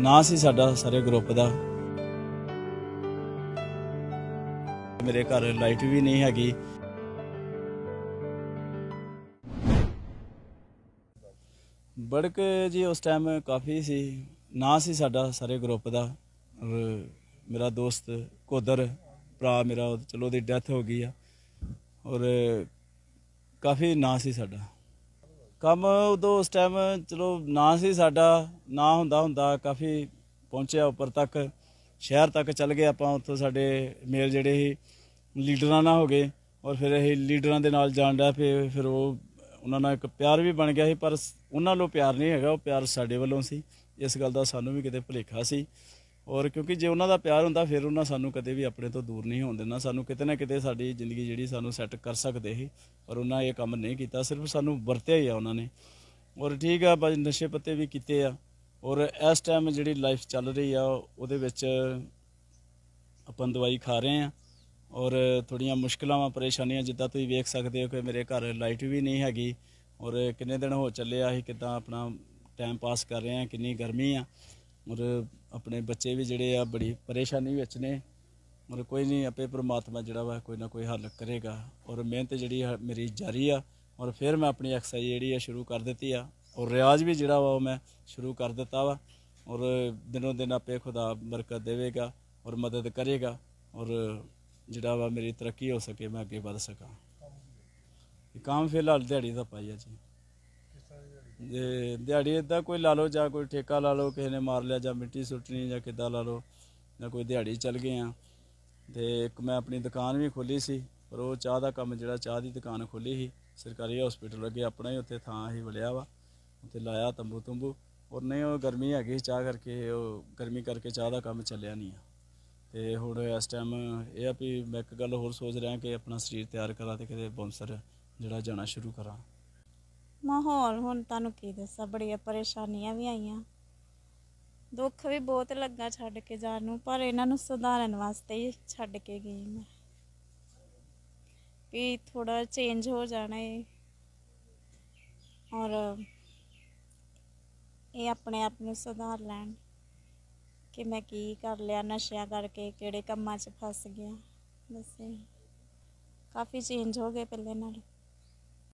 ਨਾਂ ਸੀ ਸਾਡਾ ਸਾਰੇ ਗਰੁੱਪ ਦਾ। ਮੇਰੇ ਘਰ ਲਾਈਟ ਵੀ ਨਹੀਂ ਹੈਗੀ। ਬੜਕ ਜੀ ਉਸ ਟਾਈਮ ਕਾਫੀ ਸੀ। ਨਾਂ ਸੀ ਸਾਡਾ ਸਾਰੇ ਗਰੁੱਪ ਦਾ। ਔਰ ਮੇਰਾ ਦੋਸਤ ਕੋਦਰ ਭਰਾ ਮੇਰਾ, ਚਲੋ ਉਹਦੀ ਡੈਥ ਹੋ ਗਈ ਆ। ਔਰ ਕਾਫੀ ਨਾਂ ਸੀ ਸਾਡਾ। ਕੰਮ ਉਦੋਂ ਉਸ ਟਾਈਮ ਚਲੋ ਨਾ ਸੀ ਸਾਡਾ, ਨਾ ਹੁੰਦਾ ਹੁੰਦਾ ਕਾਫੀ ਪਹੁੰਚਿਆ ਉੱਪਰ ਤੱਕ। ਸ਼ਹਿਰ ਤੱਕ ਚੱਲ ਗਏ ਆਪਾਂ, ਉੱਥੋਂ ਸਾਡੇ ਮੇਲ ਜਿਹੜੇ ਸੀ, ਲੀਡਰਾਂ ਨਾਲ ਹੋ ਗਏ ਔਰ ਫਿਰ ਇਹ ਲੀਡਰਾਂ ਦੇ ਨਾਲ ਜਾਣ ਦਾ ਫਿਰ ਫਿਰ ਉਹ ਉਹਨਾਂ ਨਾਲ ਇੱਕ ਪਿਆਰ ਵੀ ਬਣ ਗਿਆ ਸੀ, ਪਰ ਉਹਨਾਂ ਵੱਲੋਂ ਪਿਆਰ ਨਹੀਂ ਹੈਗਾ, ਉਹ ਪਿਆਰ ਸਾਡੇ ਵੱਲੋਂ ਸੀ। ਇਸ ਗੱਲ ਦਾ ਸਾਨੂੰ ਵੀ ਕਿਤੇ ਭੁਲੇਖਾ ਸੀ। ਔਰ ਕਿਉਂਕਿ ਜੇ ਉਹਨਾਂ ਦਾ ਪਿਆਰ ਹੁੰਦਾ, ਫਿਰ ਉਹਨਾਂ ਸਾਨੂੰ ਕਦੇ ਵੀ ਆਪਣੇ ਤੋਂ ਦੂਰ ਨਹੀਂ ਹੋਣ ਦੇਣਾ। ਸਾਨੂੰ ਕਿਤੇ ਨਾ ਕਿਤੇ ਸਾਡੀ ਜ਼ਿੰਦਗੀ ਜਿਹੜੀ ਸਾਨੂੰ ਸੈੱਟ ਕਰ ਸਕਦੇ ਸੀ। ਪਰ ਉਹਨਾਂ ਇਹ ਕੰਮ ਨਹੀਂ ਕੀਤਾ, ਸਿਰਫ ਸਾਨੂੰ ਵਰਤਿਆ ਹੀ ਆ ਉਹਨਾਂ ਨੇ। ਔਰ ਠੀਕ ਆ ਬਸ ਨਸ਼ੇ ਪੱਤੇ ਵੀ ਕੀਤੇ ਆ। ਔਰ ਇਸ ਟਾਈਮ ਜਿਹੜੀ ਲਾਈਫ ਚੱਲ ਰਹੀ ਆ, ਉਹਦੇ ਵਿੱਚ ਆਪਾਂ ਦਵਾਈ ਖਾ ਰਹੇ ਆ। ਔਰ ਥੋੜੀਆਂ ਮੁਸ਼ਕਲਾਂ ਵਾ ਪਰੇਸ਼ਾਨੀਆਂ ਜਿੱਦਾਂ ਤੁਸੀਂ ਵੇਖ ਸਕਦੇ ਹੋ ਕਿ ਮੇਰੇ ਘਰ ਲਾਈਟ ਵੀ ਨਹੀਂ ਹੈਗੀ। ਔਰ ਕਿੰਨੇ ਦਿਨ ਹੋ ਚੱਲੇ ਆ, ਅਸੀਂ ਕਿਦਾਂ ਆਪਣਾ ਟਾਈਮ ਪਾਸ ਕਰ ਰਹੇ ਆ, ਕਿੰਨੀ ਗਰਮੀ ਆ। ਔਰ ਆਪਣੇ ਬੱਚੇ ਵੀ ਜਿਹੜੇ ਆ, ਬੜੀ ਪਰੇਸ਼ਾਨੀ ਵਿੱਚ ਨੇ। ਔਰ ਕੋਈ ਨਹੀਂ, ਆਪੇ ਪ੍ਰਮਾਤਮਾ ਜਿਹੜਾ ਵਾ ਕੋਈ ਨਾ ਕੋਈ ਹੱਲ ਕਰੇਗਾ। ਔਰ ਮਿਹਨਤ ਜਿਹੜੀ ਆ, ਮੇਰੀ ਜਾਰੀ ਆ। ਔਰ ਫਿਰ ਮੈਂ ਆਪਣੀ ਐਕਸਰਸਾਈਜ਼ ਜਿਹੜੀ ਆ, ਸ਼ੁਰੂ ਕਰ ਦਿੱਤੀ ਆ। ਔਰ ਰਿਆਜ਼ ਵੀ ਜਿਹੜਾ ਵਾ, ਉਹ ਮੈਂ ਸ਼ੁਰੂ ਕਰ ਦਿੱਤਾ ਵਾ। ਔਰ ਦਿਨੋਂ ਦਿਨ ਆਪੇ ਖੁਦਾ ਬਰਕਤ ਦੇਵੇਗਾ ਔਰ ਮਦਦ ਕਰੇਗਾ। ਔਰ ਜਿਹੜਾ ਵਾ, ਮੇਰੀ ਤਰੱਕੀ ਹੋ ਸਕੇ, ਮੈਂ ਅੱਗੇ ਵਧ ਸਕਾਂ। ਇਹ ਕੰਮ ਫਿਲਹਾਲ ਦਿਹਾੜੀ ਦਾ ਪਾਈ ਆ ਜੀ। ਦਿਹਾੜੀ ਇਦਾਂ ਕੋਈ ਲਾ ਲਓ ਜਾਂ ਕੋਈ ਠੇਕਾ ਲਾ ਲਓ, ਕਿਸੇ ਨੇ ਮਾਰ ਲਿਆ ਜਾਂ ਮਿੱਟੀ ਸੁੱਟਣੀ ਜਾਂ ਕਿੱਦਾਂ ਲਾ ਲਓ ਜਾਂ ਕੋਈ ਦਿਹਾੜੀ ਚੱਲ ਗਏ ਆ ਤੇ ਇੱਕ ਮੈਂ ਆਪਣੀ ਦੁਕਾਨ ਵੀ ਖੋਲੀ ਸੀ, ਪਰ ਉਹ ਚਾਹ ਦਾ ਕੰਮ ਜਿਹੜਾ ਚਾਹ ਦੀ ਦੁਕਾਨ ਖੋਲੀ ਸੀ, ਸਰਕਾਰੀ ਹਸਪੀਟਲ ਅੱਗੇ ਆਪਣਾ ਹੀ, ਉੱਥੇ ਥਾਂ ਹੀ ਵਲਿਆ ਵਾ, ਉੱਥੇ ਲਾਇਆ ਤੰਬੂ ਤੁੰਬੂ, ਔਰ ਨਹੀਂ ਉਹ ਗਰਮੀ ਹੈਗੀ ਸੀ ਚਾਹ ਕਰਕੇ, ਉਹ ਗਰਮੀ ਕਰਕੇ ਚਾਹ ਦਾ ਕੰਮ ਚੱਲਿਆ ਨਹੀਂ ਆ। ਤੇ ਹੁਣ ਇਸ ਟਾਈਮ ਇਹ ਆ ਵੀ ਮੈਂ ਇੱਕ ਗੱਲ ਹੋਰ ਸੋਚ ਰਿਹਾ ਕਿ ਆਪਣਾ ਸਰੀਰ ਤਿਆਰ ਕਰਾਂ ਤੇ ਕਿਤੇ ਬੌਂਸਰ ਜਿਹੜਾ ਜਾਣਾ ਸ਼ੁਰੂ ਕਰਾਂ। ਮਾਹੌਲ ਹੁਣ ਤੁਹਾਨੂੰ ਕੀ ਦੱਸਾਂ, ਬੜੀਆਂ ਪਰੇਸ਼ਾਨੀਆਂ ਵੀ ਆਈਆਂ। ਦੁੱਖ ਵੀ ਬਹੁਤ ਲੱਗਾ ਛੱਡ ਕੇ ਜਾਣ ਨੂੰ, ਪਰ ਇਹਨਾਂ ਨੂੰ ਸੁਧਾਰਨ ਵਾਸਤੇ ਹੀ ਛੱਡ ਕੇ ਗਈ ਮੈਂ। ਵੀ ਥੋੜਾ ਚੇਂਜ ਹੋ ਜਾਣਾ ਹੈ ਔਰ ਇਹ ਆਪਣੇ ਆਪ ਨੂੰ ਸੁਧਾਰ ਲੈਣ ਕਿ ਮੈਂ ਕੀ ਕਰ ਲਿਆ, ਨਸ਼ਿਆਂ ਕਰਕੇ ਕਿਹੜੇ ਕੰਮਾਂ 'ਚ ਫਸ ਗਿਆ। ਬਸ ਇਹ। ਕਾਫੀ ਚੇਂਜ ਹੋ ਗਏ ਪਹਿਲੇ ਨਾਲ।